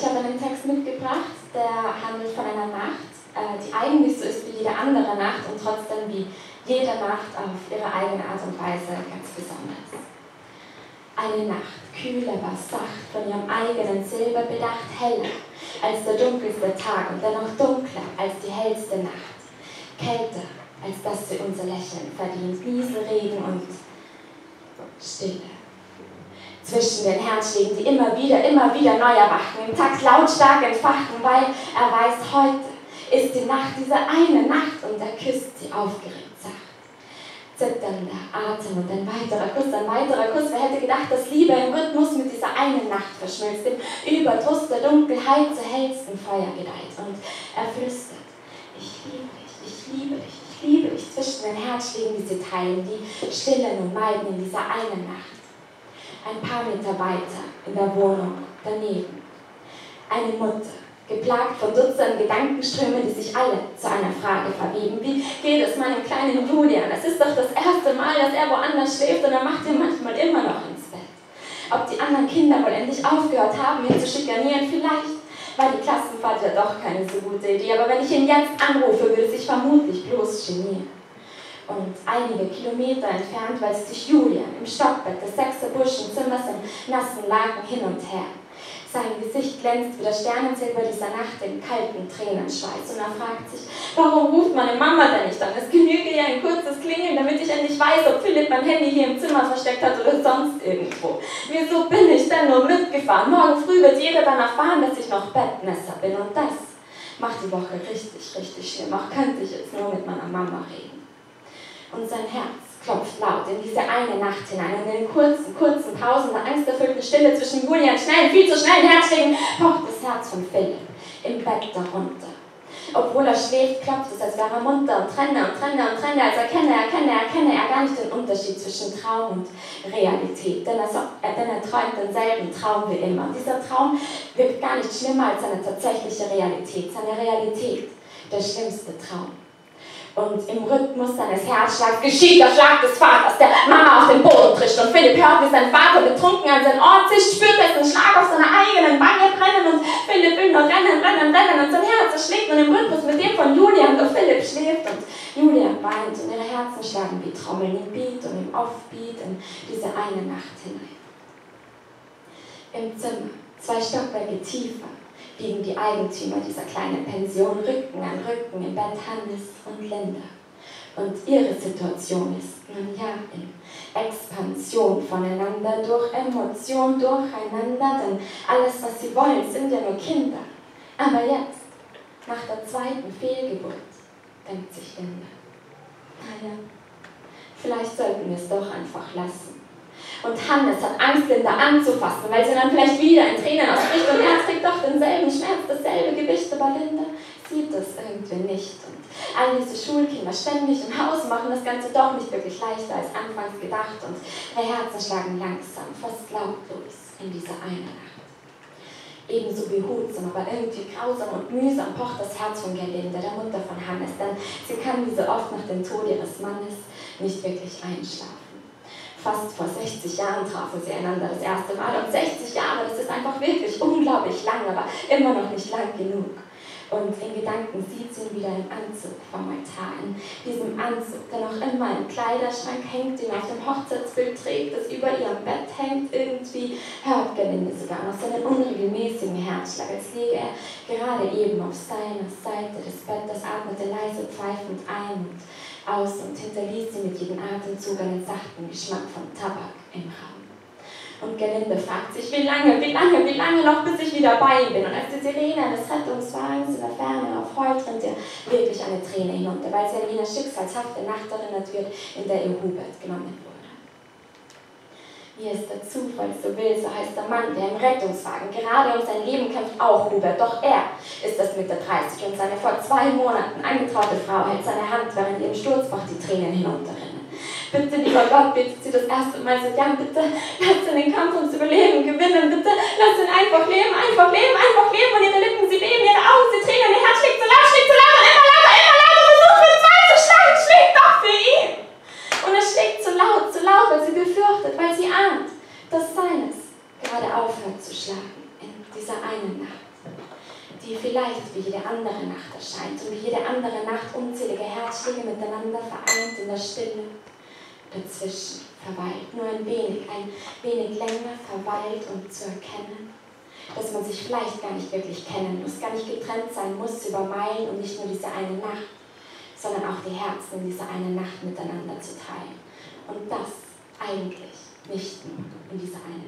ich habe einen Text mitgebracht, der handelt von einer Nacht, äh, die eigentlich so ist wie jede andere Nacht und trotzdem wie jede Nacht auf ihre eigene Art und Weise ganz besonders. Eine Nacht, kühler war sacht, von ihrem eigenen Silber bedacht, heller als der dunkelste Tag und dennoch dunkler als die hellste Nacht, kälter als dass sie unser Lächeln verdient, Nieselregen und Stille zwischen den Herzschlägen, die immer wieder, immer wieder neu erwachen, im Takt lautstark entfachen, weil er weiß, heute ist die Nacht, diese eine Nacht und er küsst sie aufgeregt sacht. Zitternder Atem und ein weiterer Kuss, ein weiterer Kuss. Wer hätte gedacht, dass Liebe im Rhythmus mit dieser einen Nacht verschmilzt, im Überdruss der Dunkelheit zu hellsten Feuer gedeiht. Und er flüstert, ich liebe dich, ich liebe dich, ich liebe dich zwischen den Herzschlägen, die sie teilen, die stillen und meiden in dieser einen Nacht ein paar Meter weiter in der Wohnung daneben. Eine Mutter, geplagt von Dutzenden Gedankenströmen, die sich alle zu einer Frage verweben. Wie geht es meinem kleinen Julian? Es ist doch das erste Mal, dass er woanders schläft und er macht ihn manchmal immer noch ins Bett. Ob die anderen Kinder wohl endlich aufgehört haben, ihn zu schikanieren, vielleicht war die Klassenfahrt ja doch keine so gute Idee. Aber wenn ich ihn jetzt anrufe, würde sich vermutlich bloß genieren und einige Kilometer entfernt wälzt sich Julian im Stockbett des sechste Burschenzimmers im nassen Laken hin und her. Sein Gesicht glänzt wie das Sternensilber dieser Nacht in kalten Tränenschweiß und er fragt sich, warum ruft meine Mama denn nicht an? Es genüge ja ein kurzes Klingeln, damit ich endlich weiß, ob Philipp mein Handy hier im Zimmer versteckt hat oder sonst irgendwo. Wieso bin ich denn nur mitgefahren? Morgen früh wird jeder dann erfahren, dass ich noch Bettmesser bin und das macht die Woche richtig, richtig schlimm. Auch könnte ich jetzt nur mit meiner Mama reden und sein Herz klopft laut in diese eine Nacht hinein. Und in den kurzen, kurzen Pausen der angsterfüllten Stille zwischen Julian schnellen, viel zu schnellen Herzschlägen pocht das Herz von Philipp im Bett darunter. Obwohl er schläft, klopft es, als wäre er munter und trenne und trenne und trenne, als erkenne, erkenne, erkenne er gar nicht den Unterschied zwischen Traum und Realität. Denn er, äh, denn er träumt denselben Traum wie immer. Und dieser Traum wirkt gar nicht schlimmer als seine tatsächliche Realität. Seine Realität, der schlimmste Traum. Und im Rhythmus seines Herzschlags geschieht der Schlag des Vaters, der Mama auf den Boden trischt. Und Philipp hört, wie sein Vater betrunken an seinen Ort sich spürt dessen Schlag auf seiner eigenen Wange brennen. Und Philipp will nur rennen, rennen, rennen. Und sein Herz erschlägt und im Rhythmus mit dem von Julian, doch Philipp schläft. Und Julian weint und ihre Herzen schlagen wie Trommeln im Beat und im Offbeat in diese eine Nacht hinein. Im Zimmer, zwei Stockwerke tiefer, liegen die Eigentümer dieser kleinen Pension Rücken an Rücken im Bett Hannes und Linda. Und ihre Situation ist nun ja in Expansion voneinander, durch Emotion, durcheinander, denn alles, was sie wollen, sind ja nur Kinder. Aber jetzt, nach der zweiten Fehlgeburt, denkt sich Linda, naja, vielleicht sollten wir es doch einfach lassen. Und Hannes hat Angst, Linda anzufassen, weil sie dann vielleicht wieder in Tränen ausbricht und er trägt doch denselben Schmerz, dasselbe Gewicht, aber Linda das irgendwie nicht. Und all diese Schulkinder ständig im Haus machen das Ganze doch nicht wirklich leichter als anfangs gedacht und ihre Herzen schlagen langsam, fast lautlos in dieser eine Nacht. Ebenso behutsam, aber irgendwie grausam und mühsam pocht das Herz von Gerlinde, der Mutter von Hannes, denn sie kann wie so oft nach dem Tod ihres Mannes nicht wirklich einschlafen fast vor 60 Jahren trafen sie einander das erste Mal. Und 60 Jahre, das ist einfach wirklich unglaublich lang, aber immer noch nicht lang genug. Und in Gedanken sieht sie ihn wieder im Anzug vom Altar, in diesem Anzug, der noch immer im Kleiderschrank hängt, den auf dem Hochzeitsbild trägt, das über ihrem Bett hängt. Irgendwie hört Gelinde sogar noch seinen unregelmäßigen Herzschlag, als läge er gerade eben auf seiner Seite des Bettes, atmete leise pfeifend ein und aus und hinterließ sie mit jedem Atemzug einen sachten Geschmack von Tabak im Raum. Und Gelinde fragt sich, wie lange, wie lange, wie lange noch, bis ich wieder bei ihm bin. Und als die Sirene eines Rettungswagens in der Ferne aufheult, rinnt ihr wirklich eine Träne hinunter, weil sie an jene schicksalshafte Nacht erinnert wird, in der ihr Hubert genommen wurde. Wie es der Zufall so will, so heißt der Mann, der im Rettungswagen gerade um sein Leben kämpft, auch Hubert. Doch er ist das Mitte 30 und seine vor zwei Monaten angetraute Frau hält seine Hand, während ihr im Sturzbach die Tränen hinunterrinnen. Bitte, lieber Gott, betet sie das erste Mal seit Jahren, bitte lass ihn den Kampf ums Überleben gewinnen, bitte lass ihn einfach leben, einfach leben, einfach leben und ihre Lippen, sie beben, ihre Augen, sie tränen, ihr Herz. Schlägt so laut, schlägt so laut und immer lauter, immer lauter, versucht mit zwei zu schlagen, schlägt doch für ihn. Und es schlägt zu laut, zu laut, weil sie befürchtet, weil sie ahnt, dass seines gerade aufhört zu schlagen in dieser einen Nacht. die vielleicht wie jede andere Nacht erscheint und wie jede andere Nacht unzählige Herzschläge miteinander vereint in der Stille dazwischen verweilt, nur ein wenig, ein wenig länger verweilt, um zu erkennen, dass man sich vielleicht gar nicht wirklich kennen muss, gar nicht getrennt sein muss über Meilen und nicht nur diese eine Nacht, sondern auch die Herzen in dieser eine Nacht miteinander zu teilen. Und das eigentlich nicht nur in dieser einen.